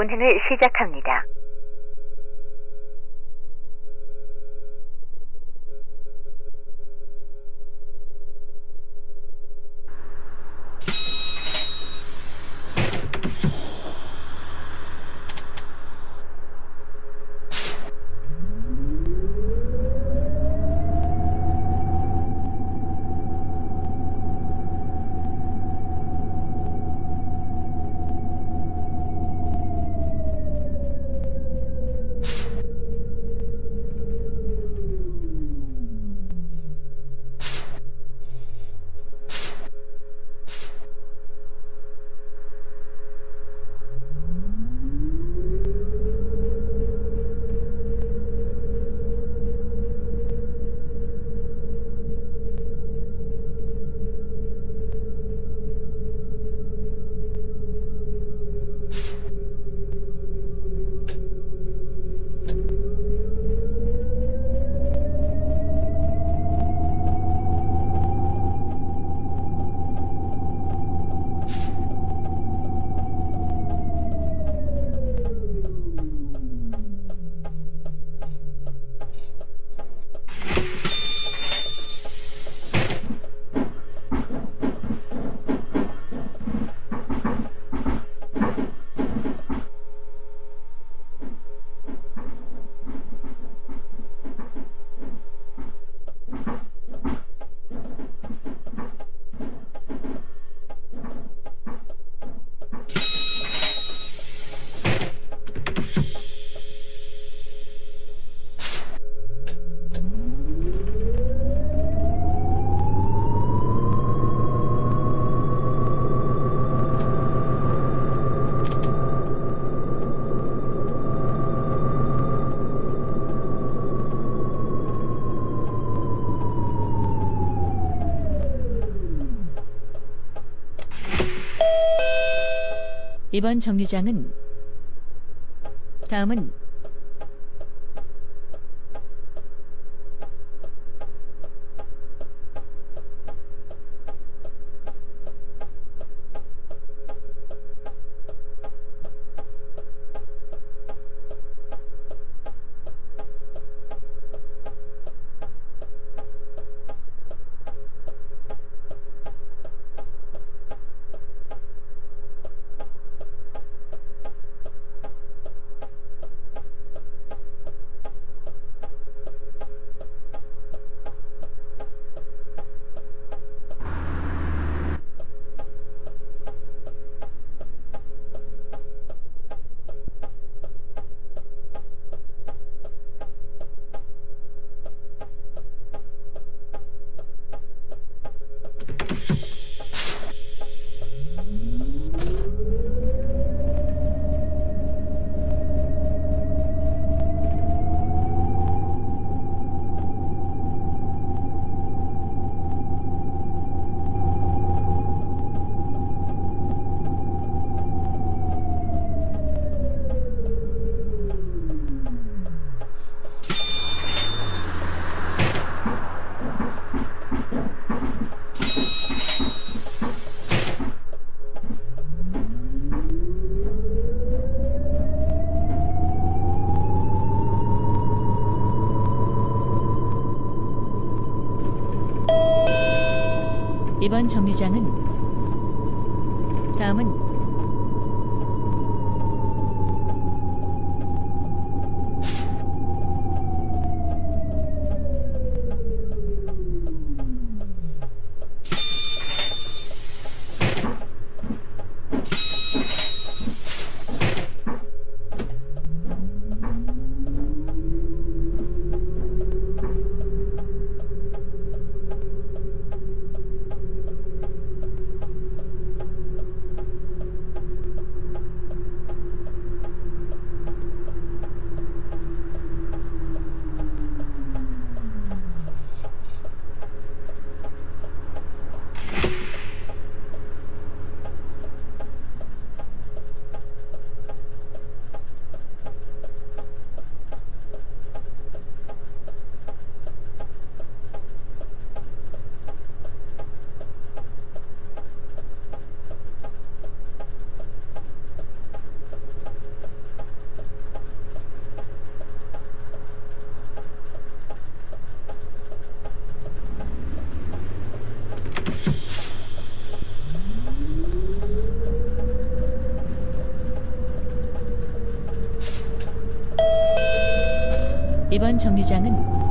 운행을 시작합니다. 이번 정류장은 다음은 이번 정류장은 이번 정류장은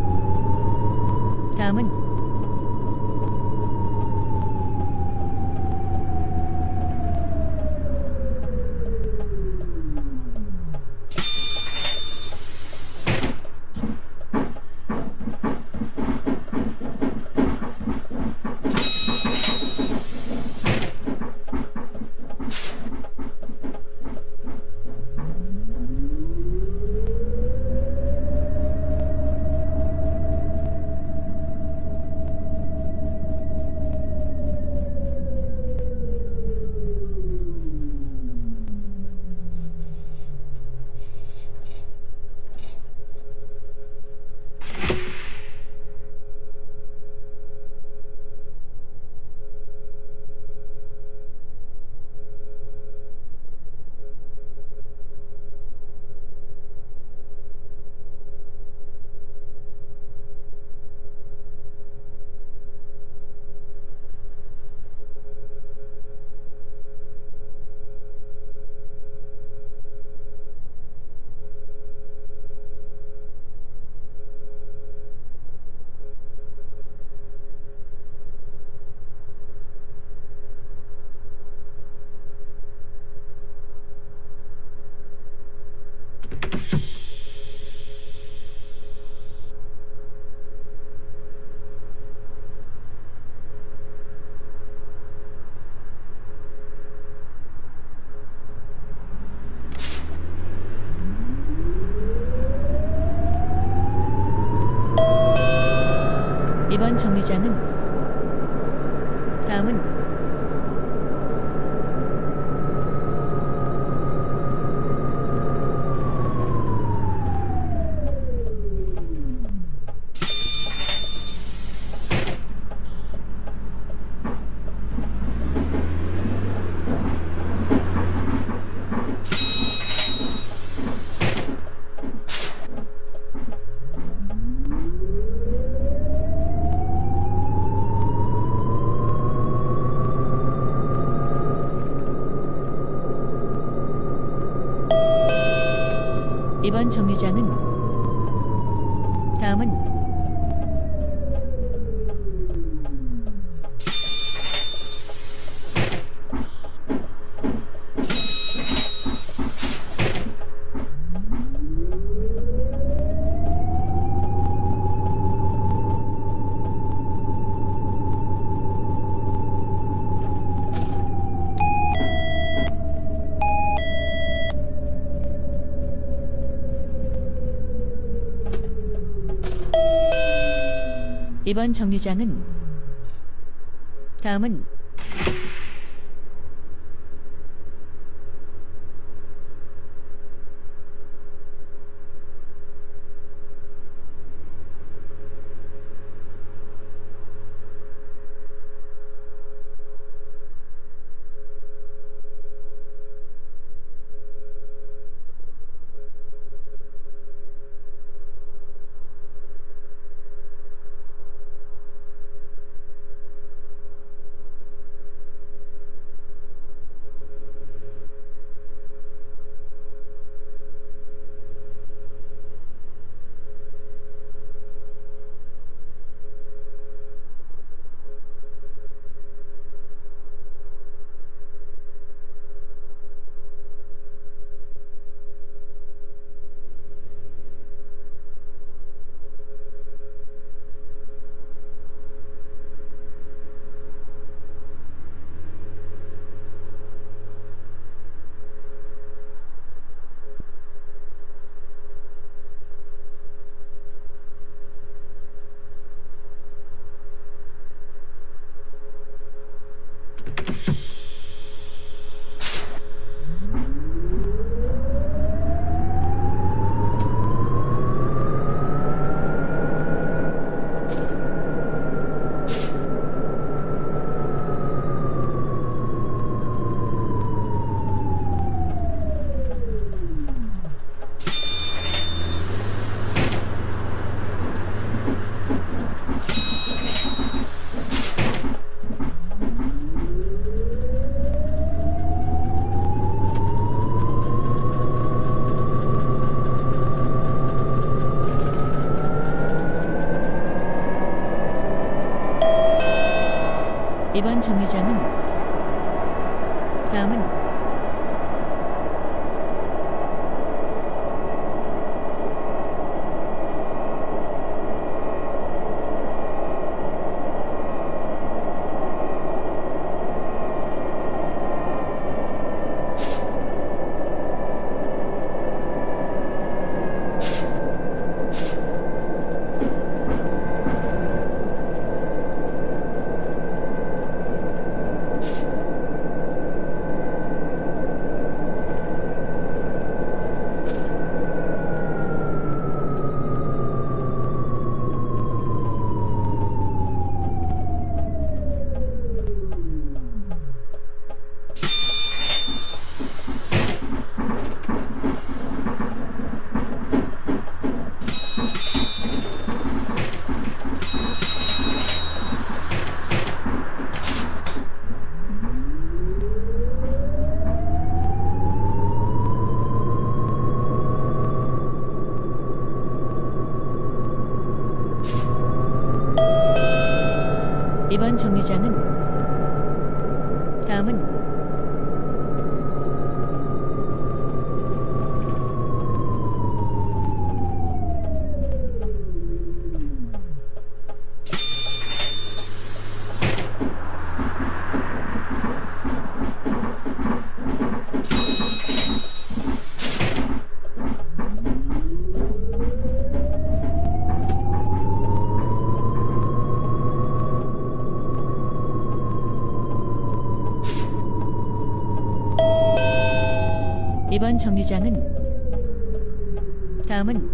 정류장은 이 이번 정류장은 다음은 이번 정류장은 다음은 이번 정류장은 다음은 이번 정류장은 다음은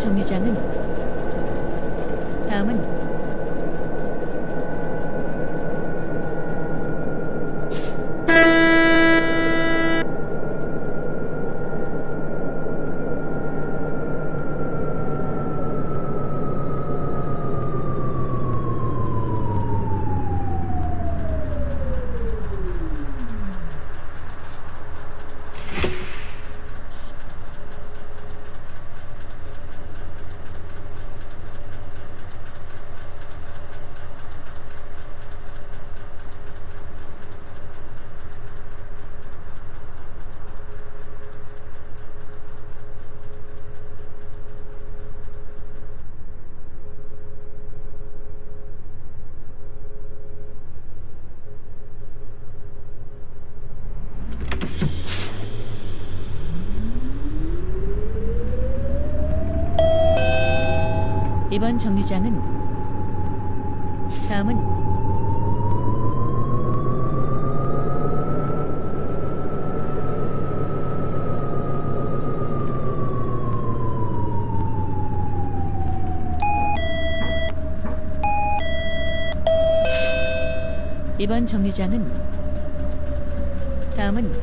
정류장은 이번 정류장은 다음은 이번 정류장은 다음은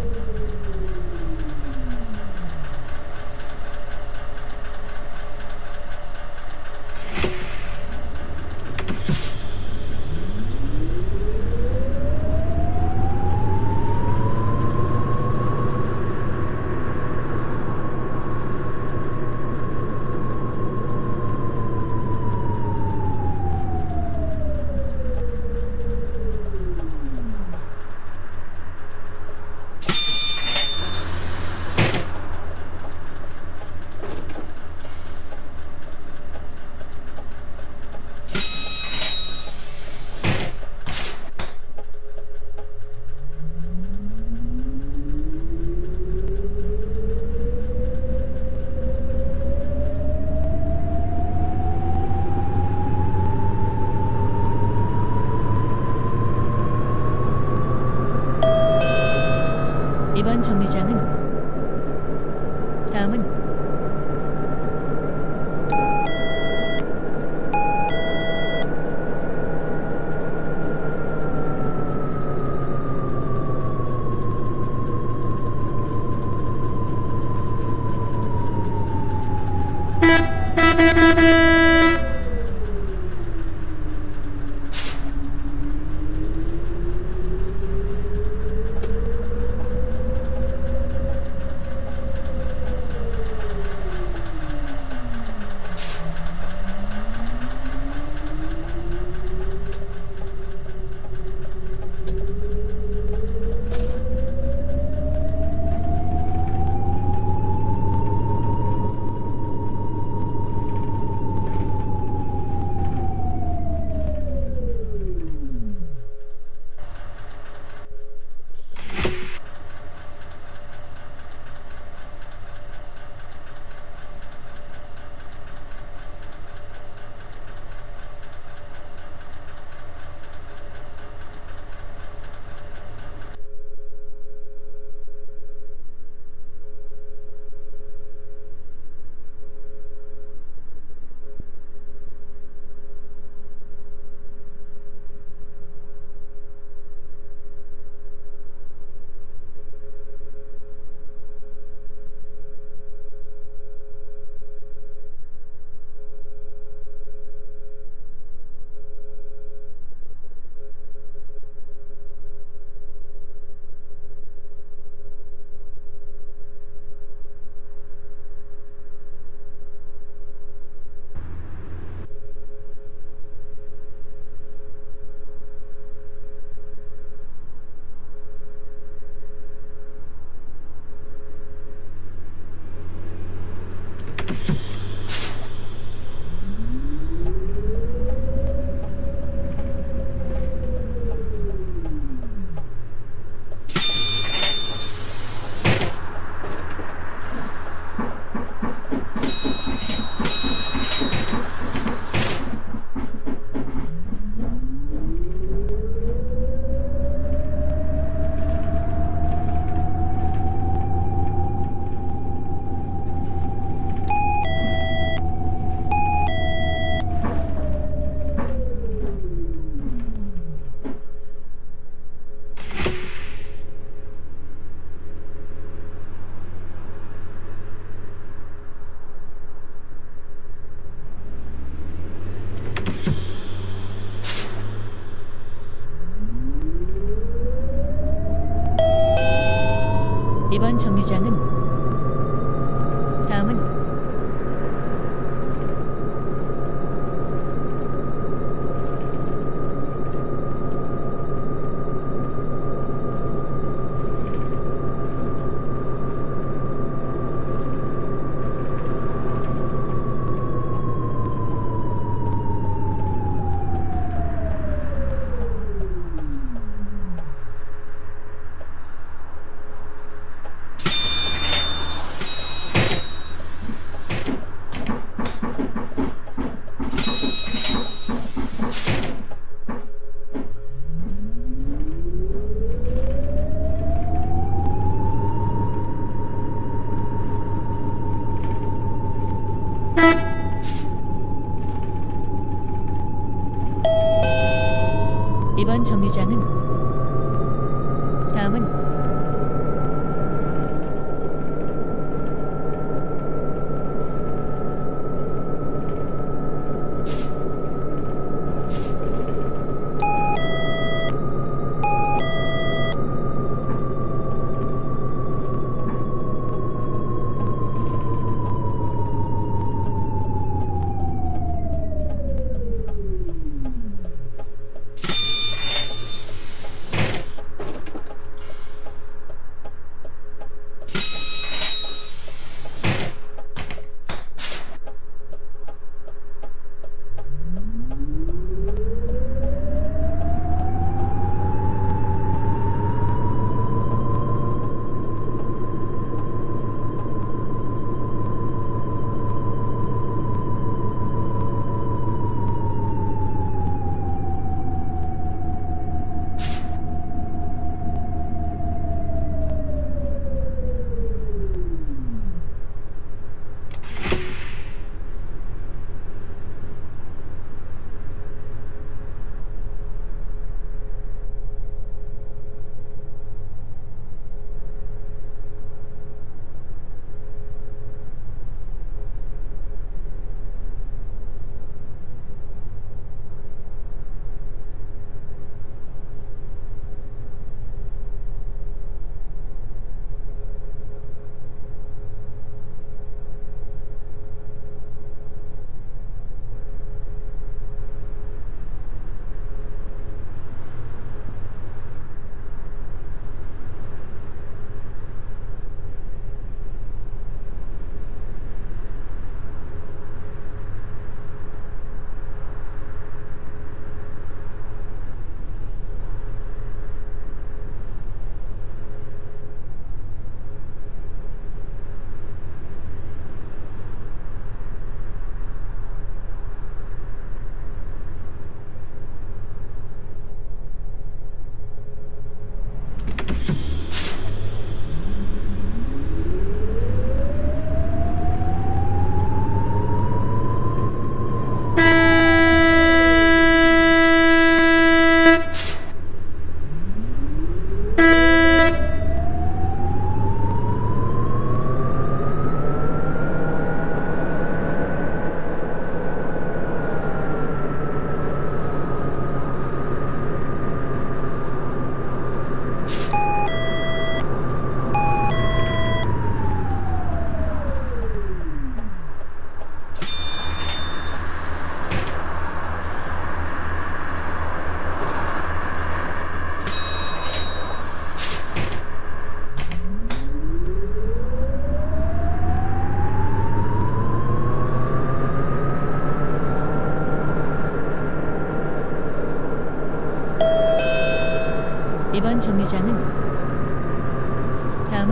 이번 정류장은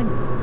다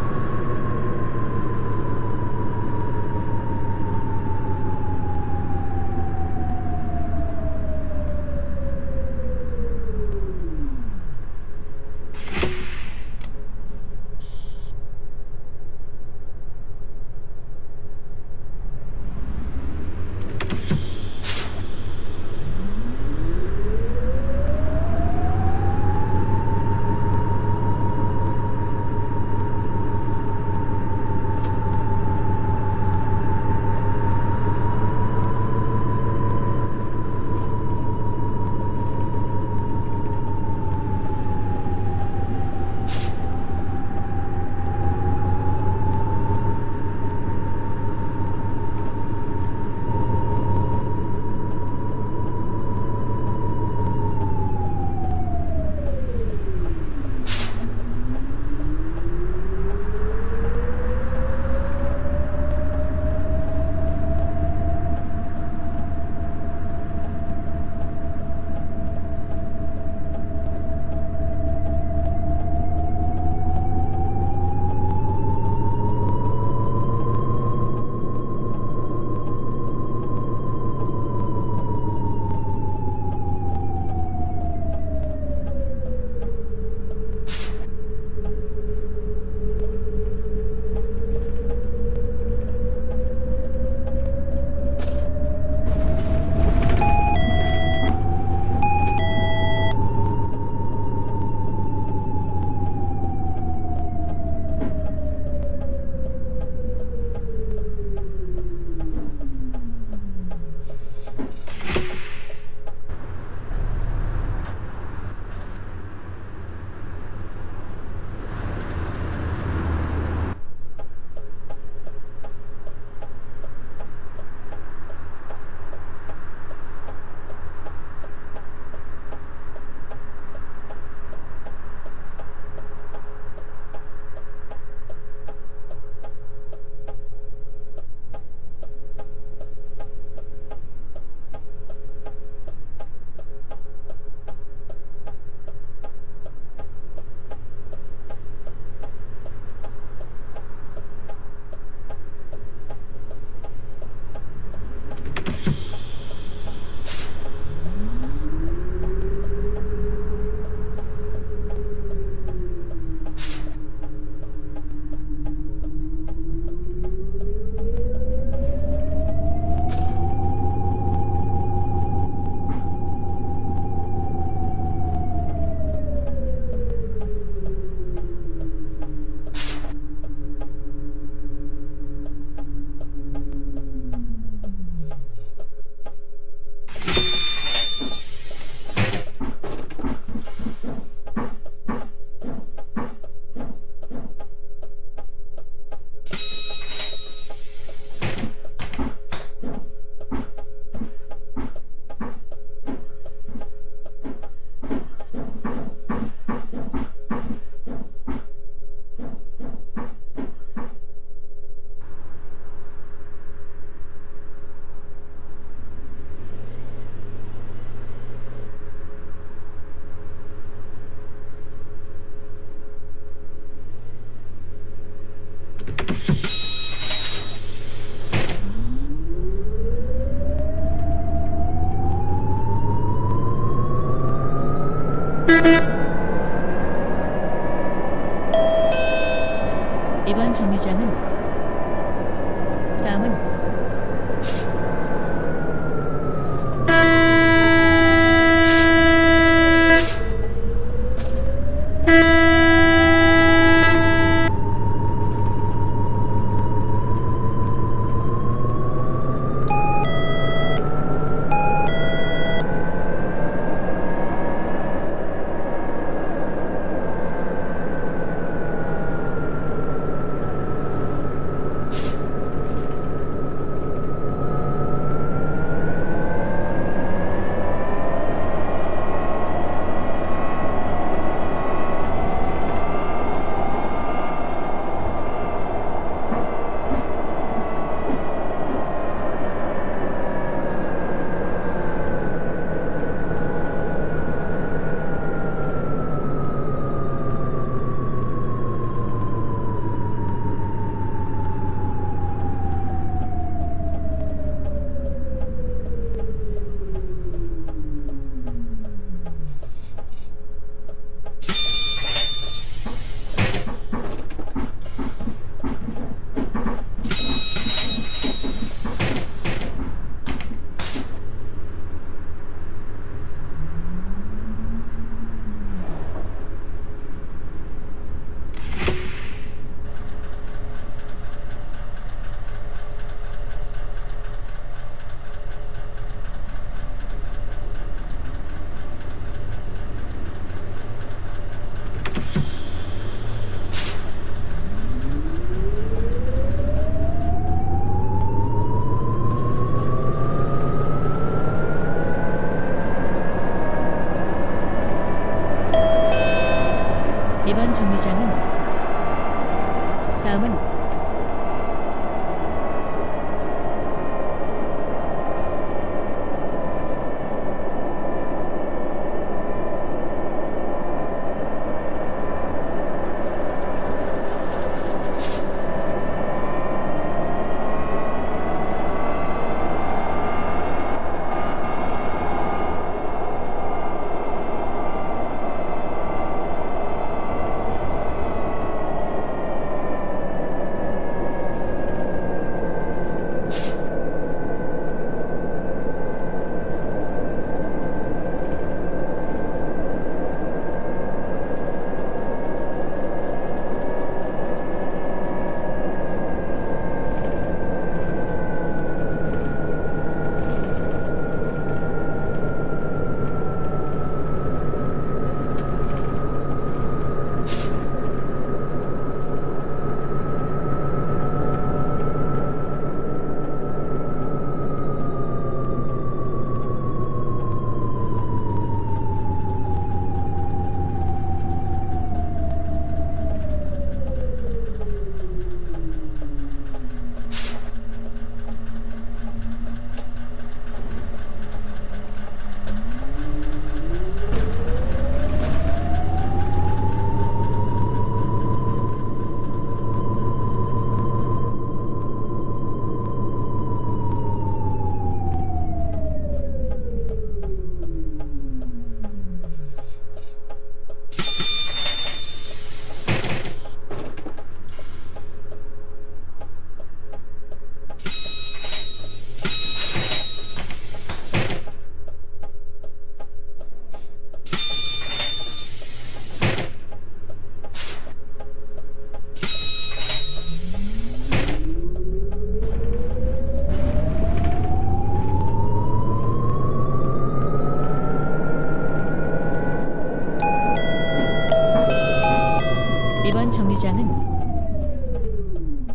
정류장은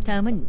다음은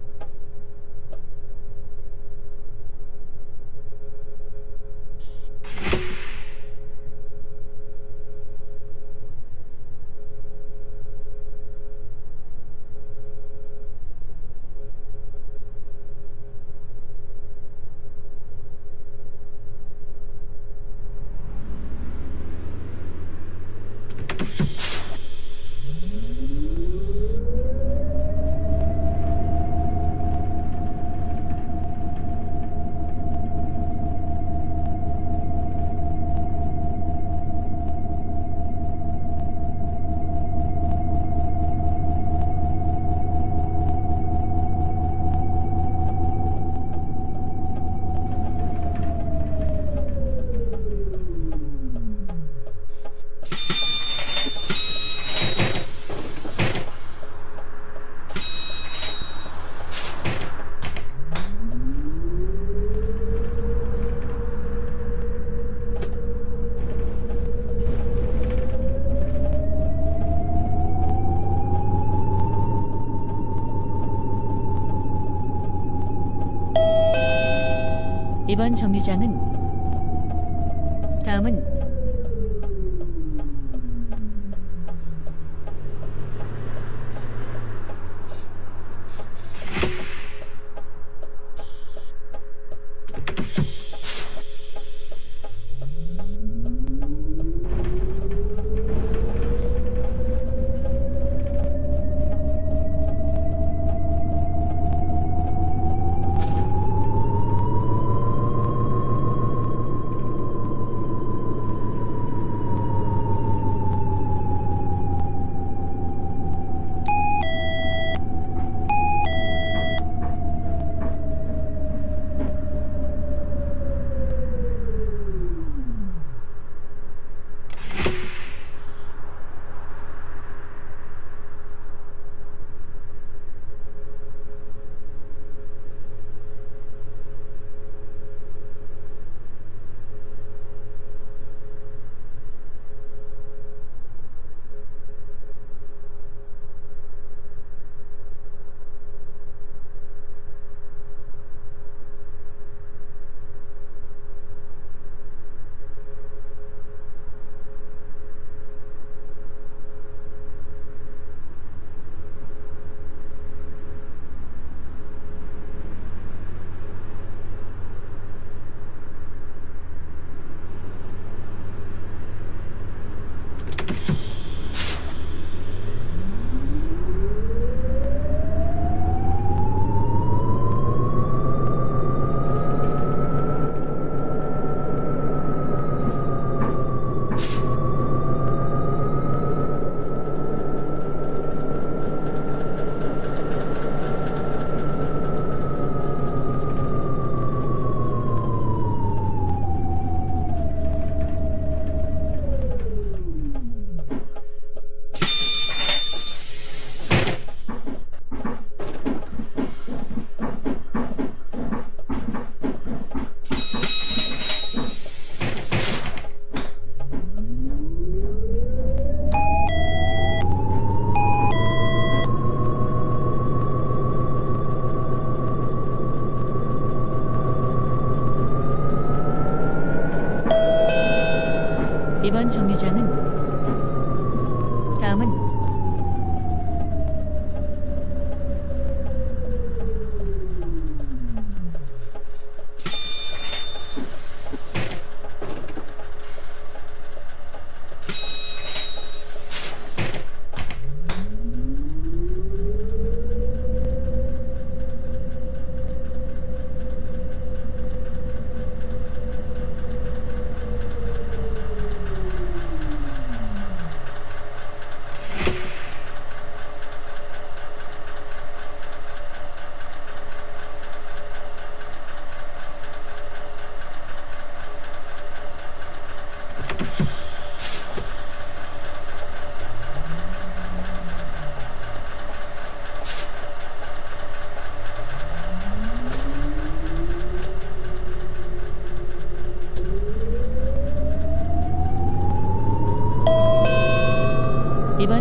이번 정류장은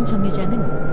정류장은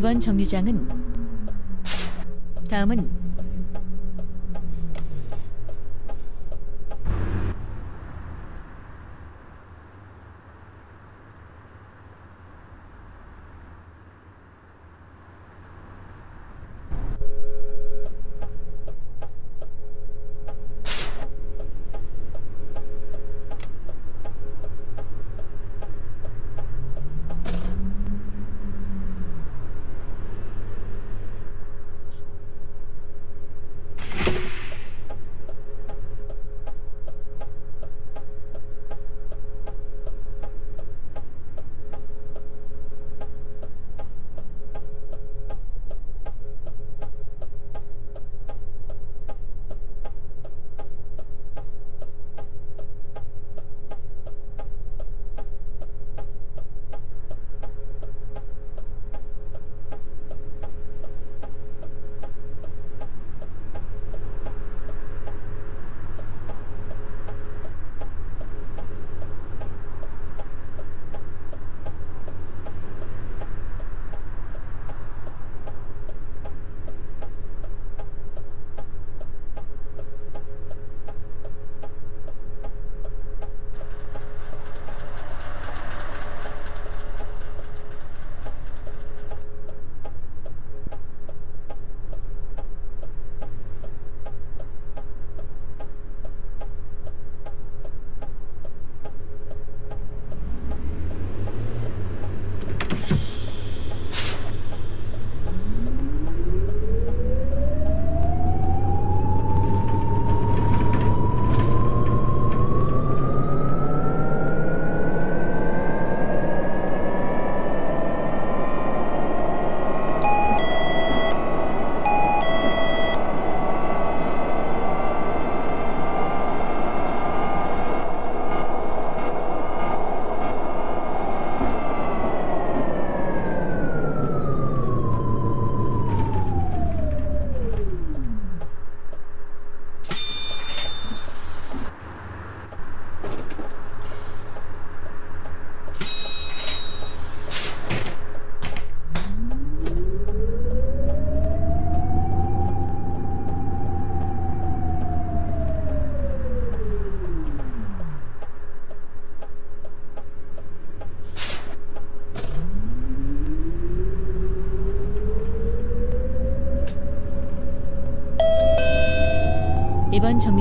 이번 정류장은 다음은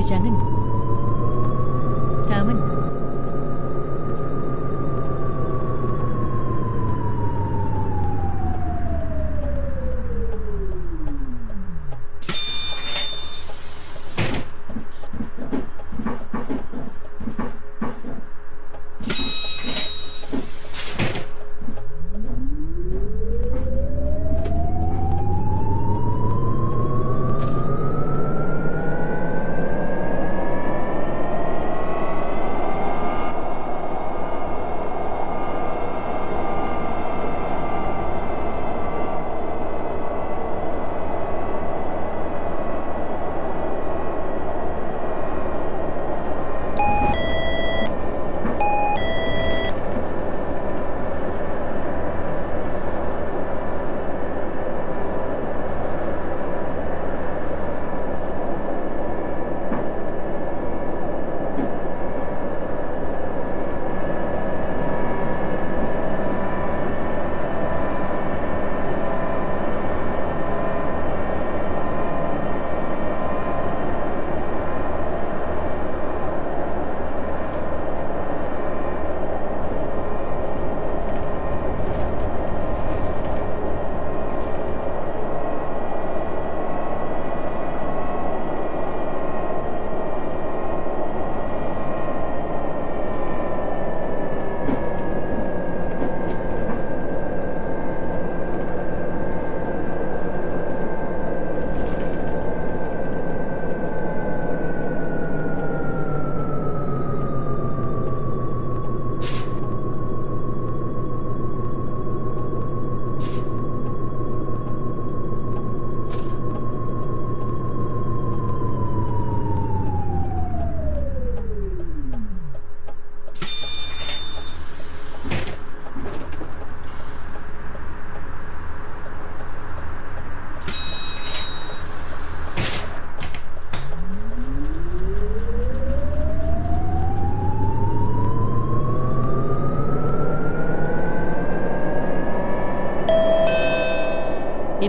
정류장은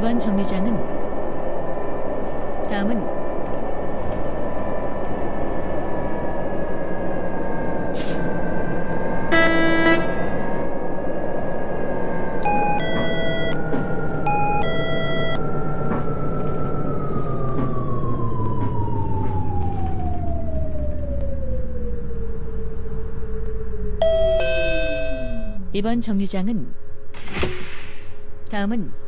이번 정류장은 다음은 이번 정류장은 다음은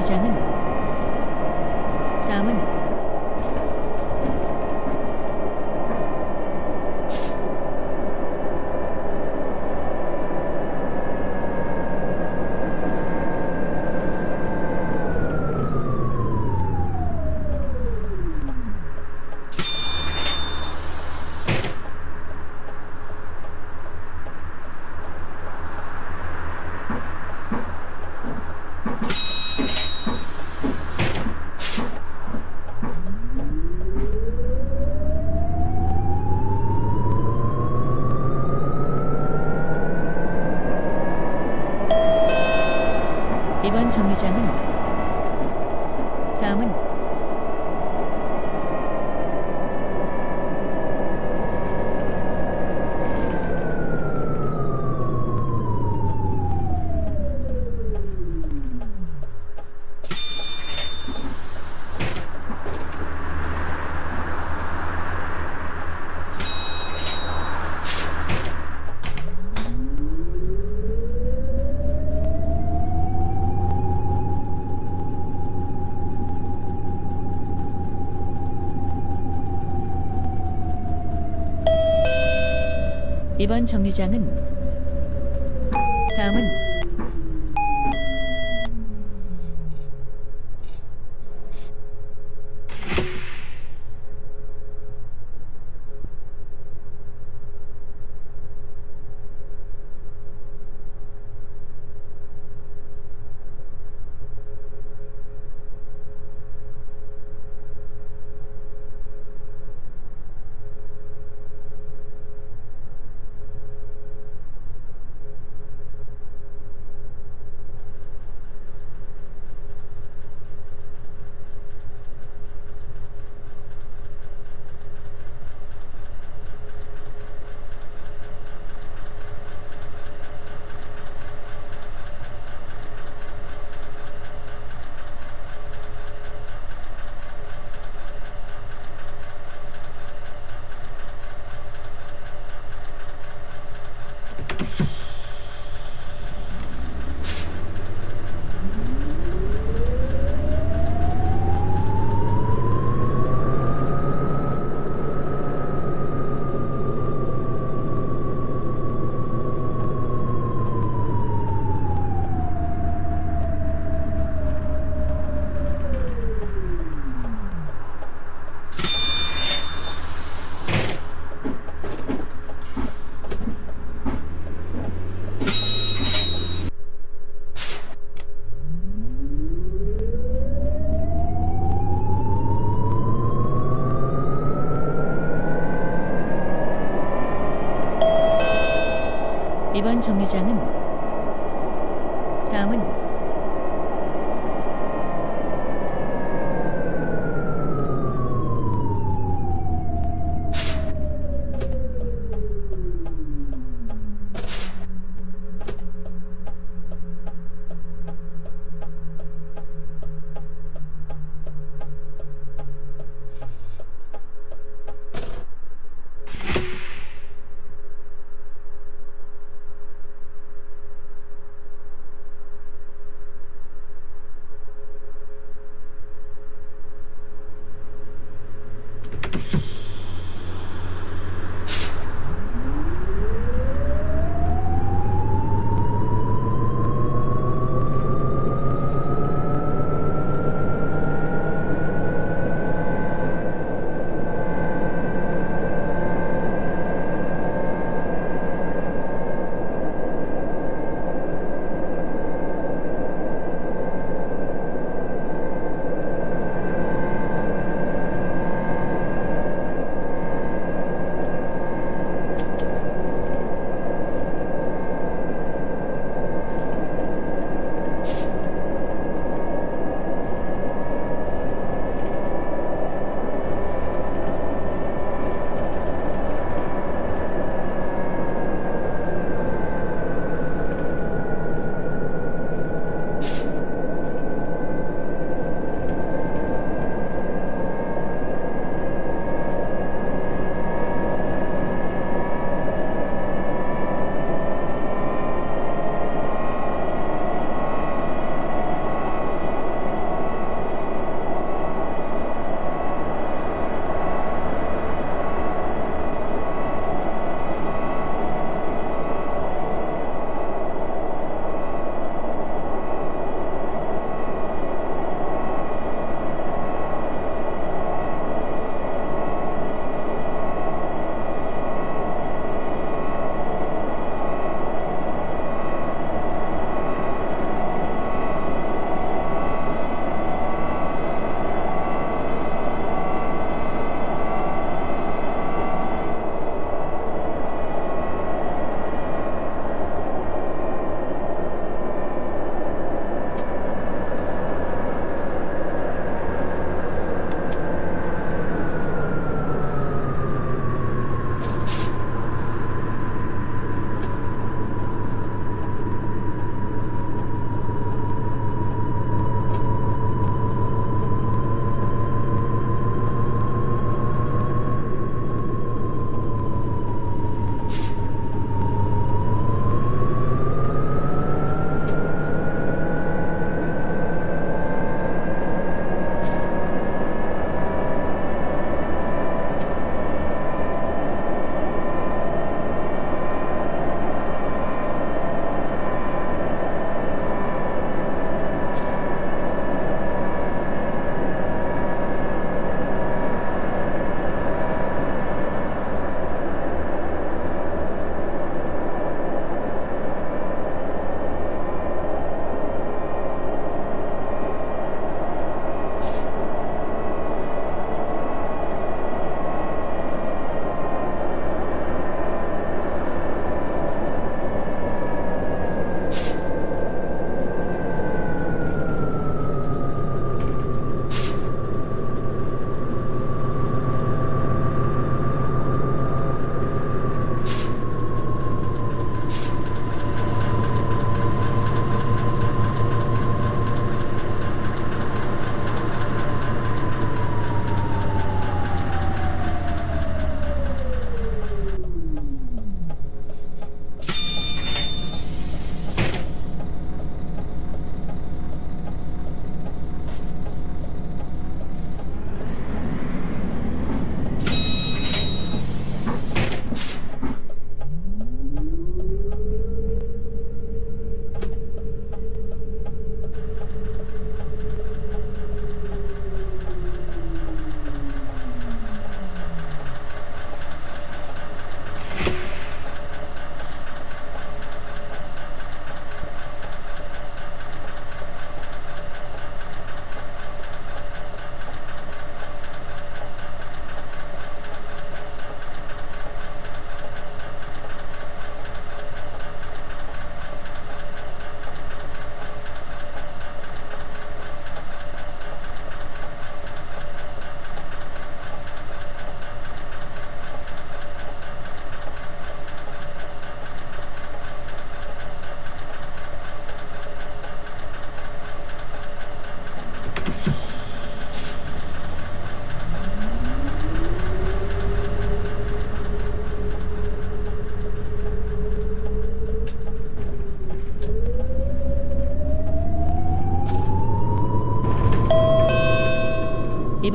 이번 정류장은 다음은 이번 정류장은 다음은 이번 정류장은 다음은 이번 정류장은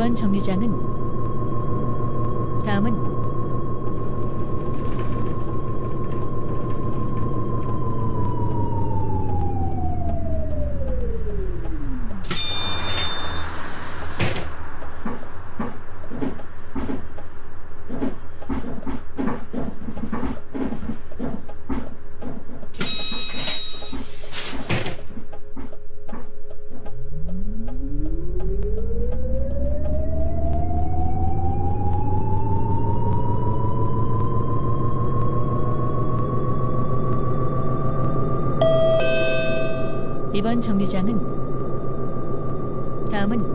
이번 정류장은 이번 정류장은 다음은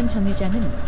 이번 정류장은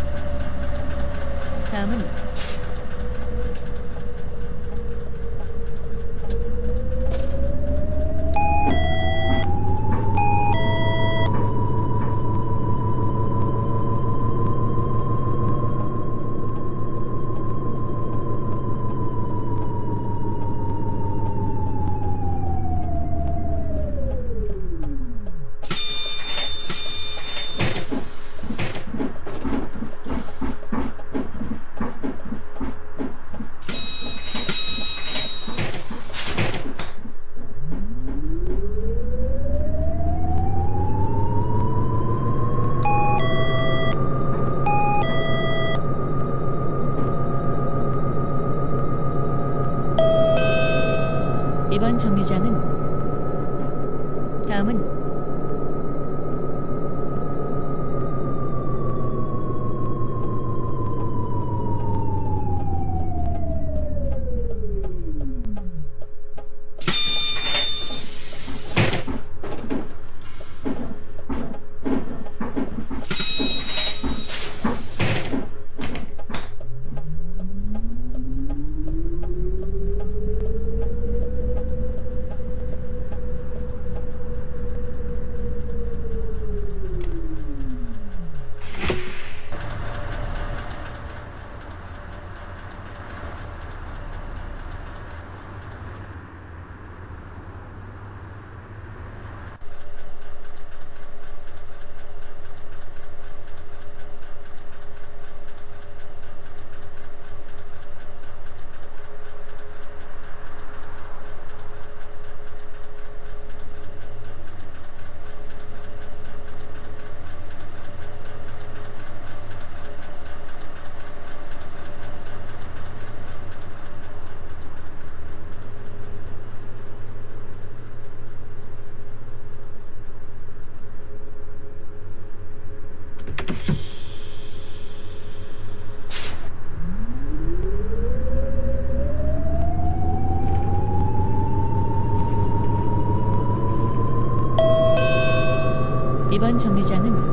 정류장은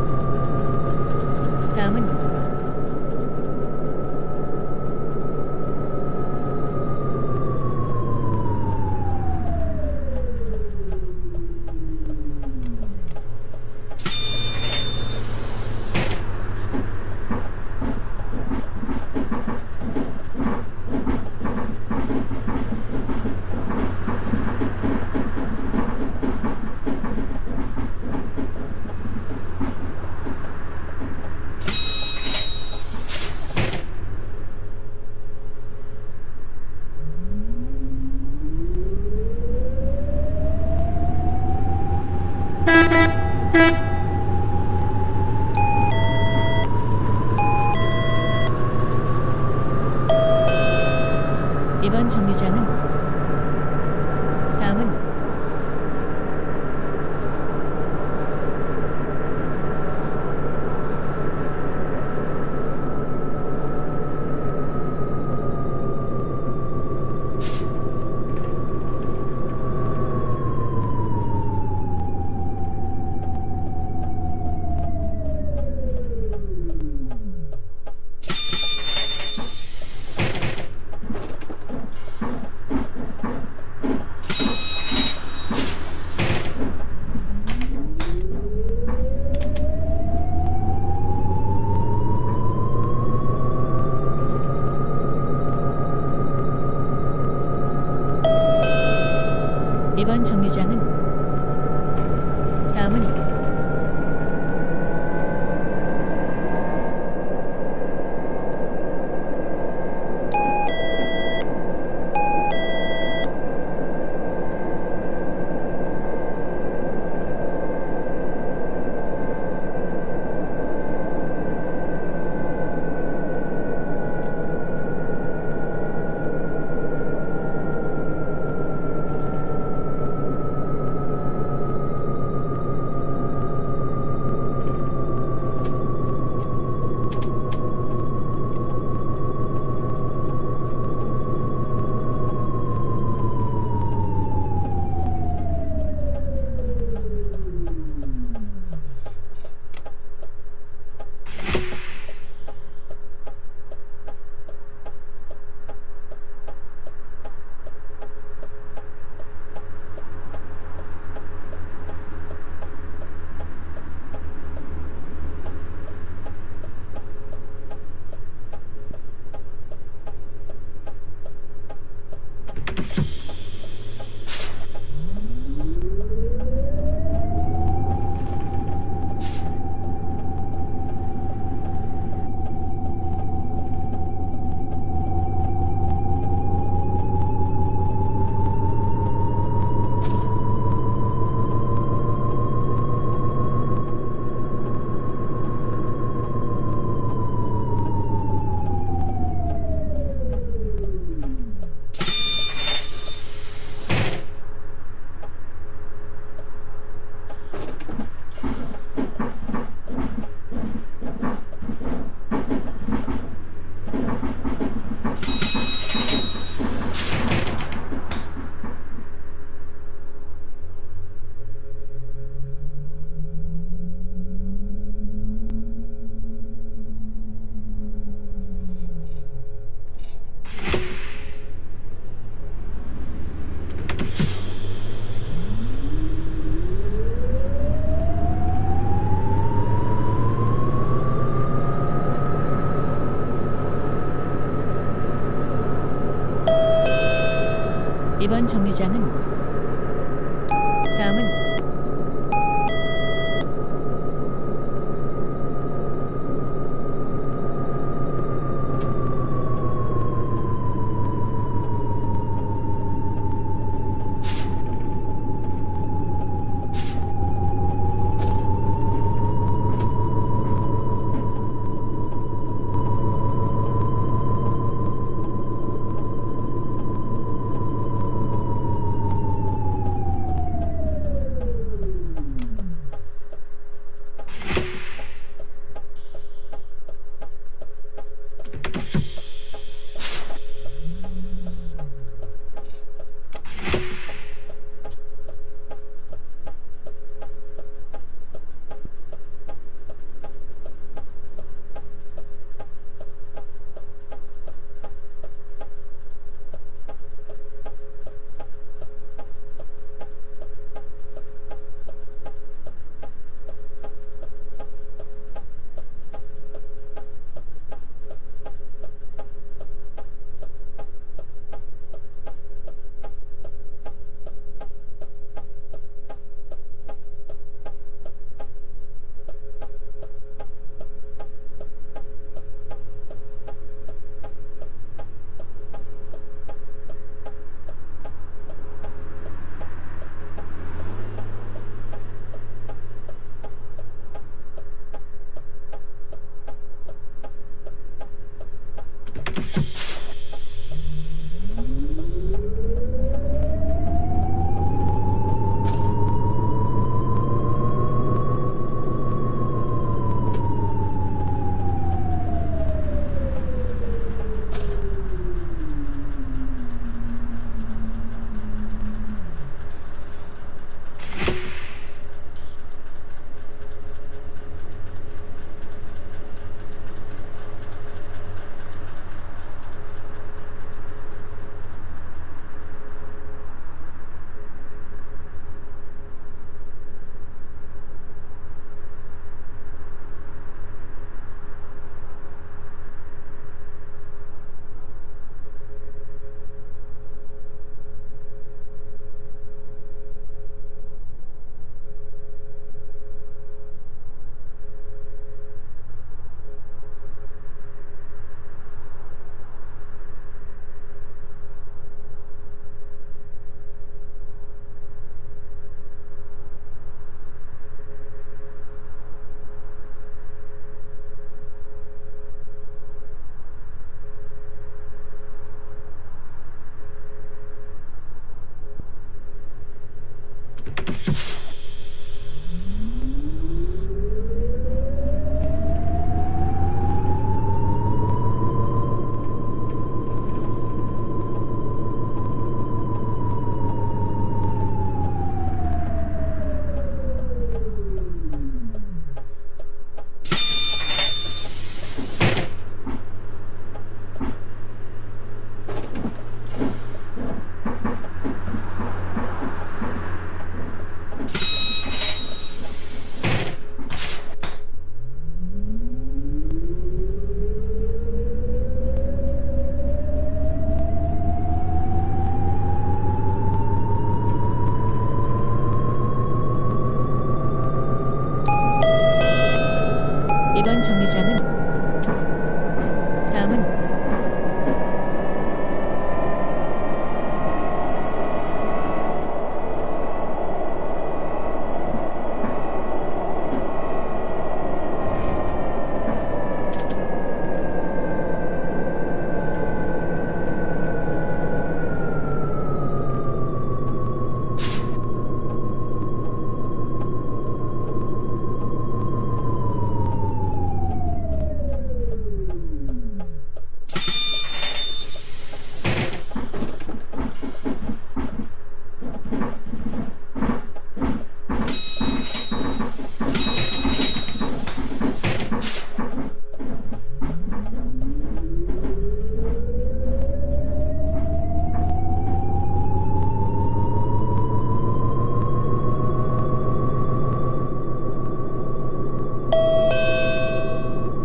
이번 정류장은 이번 정류장은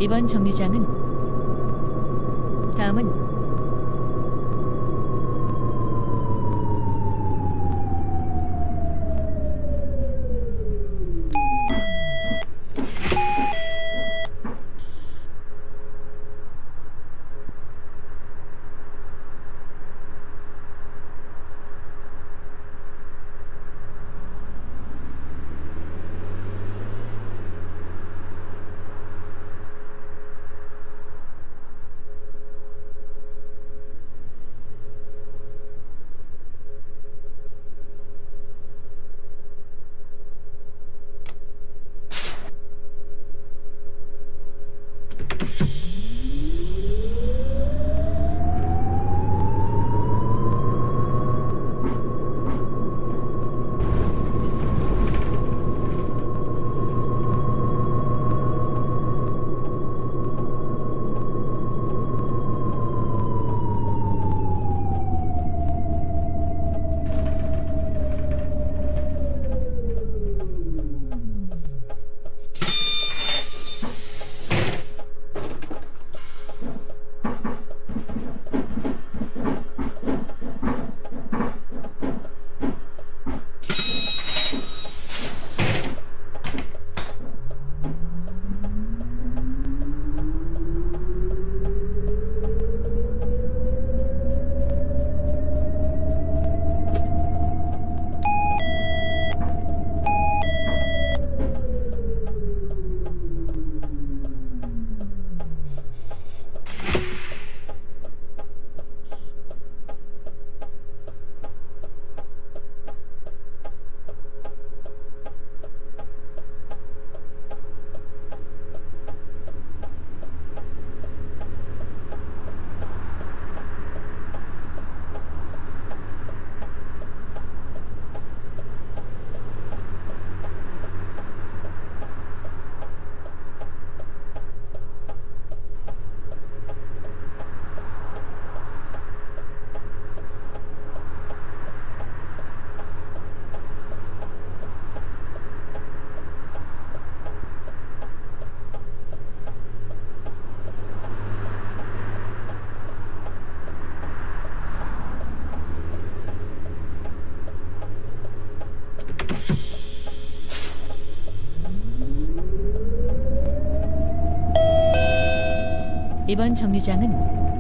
이번 정류장은 이번 정류장은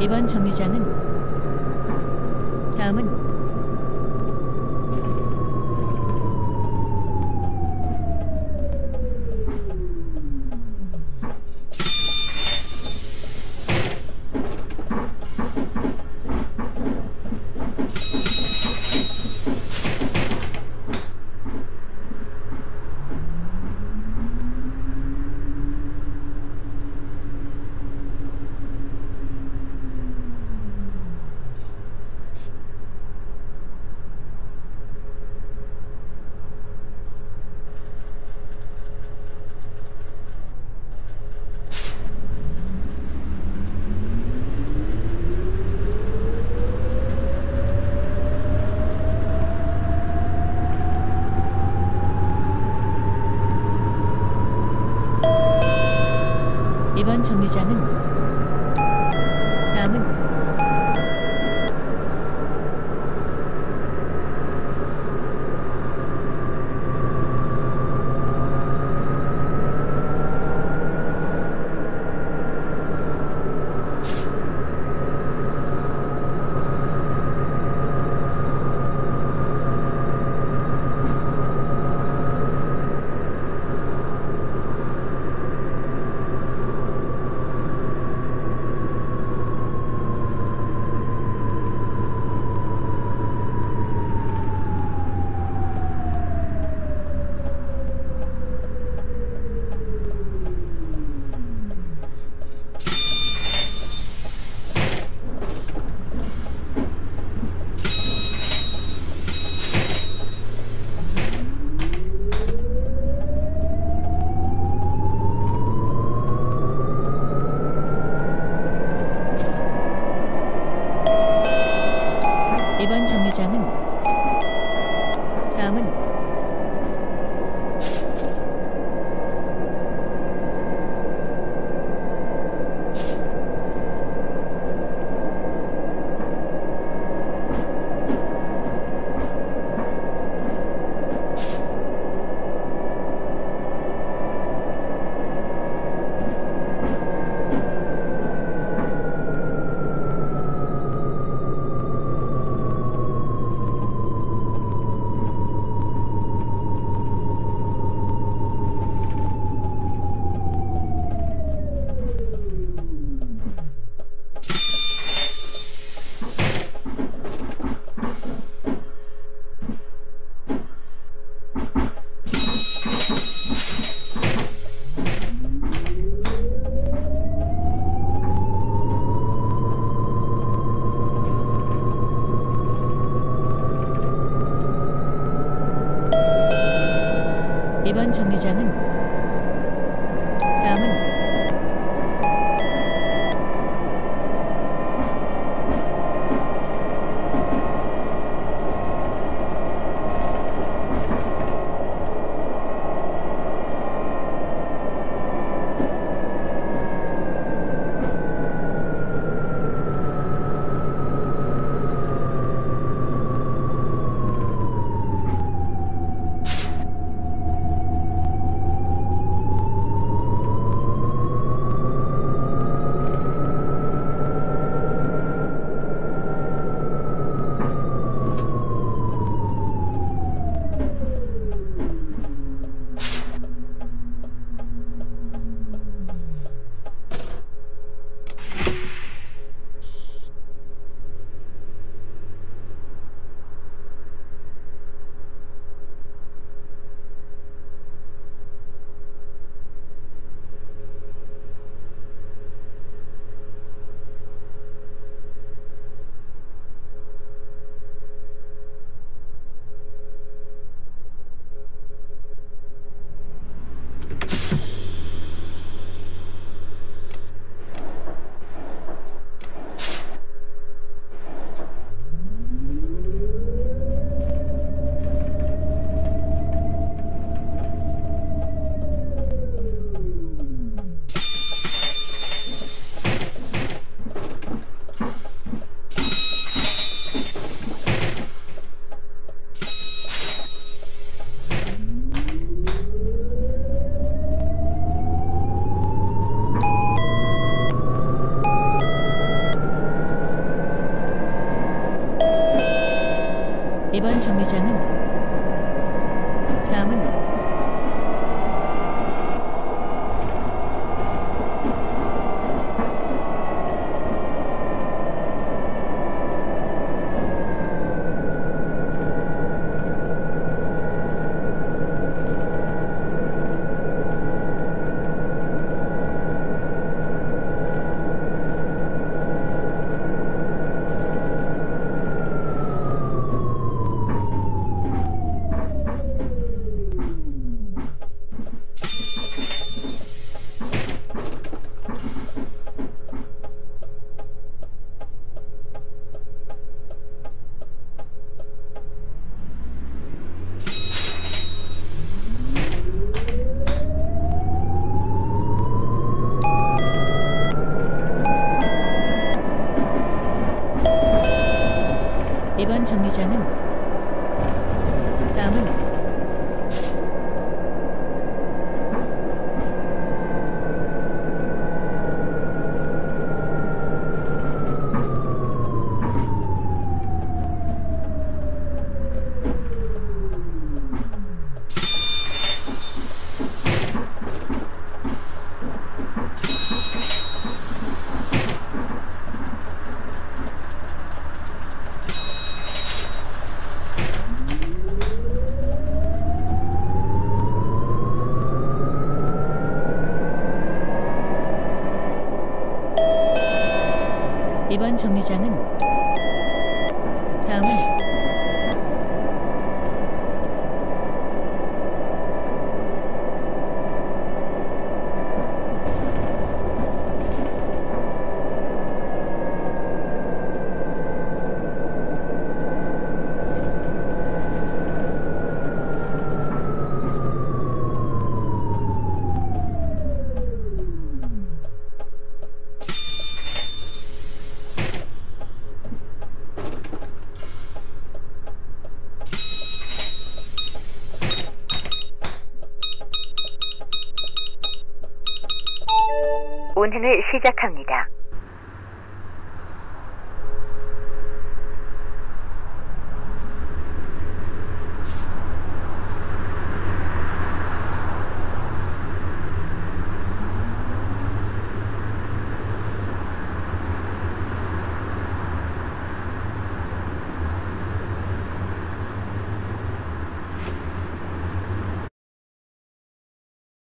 이번 정류장은 다음은 대장은 정류장은 이번 정류장은 다음은 이번 정류장은 운행을 시작합니다.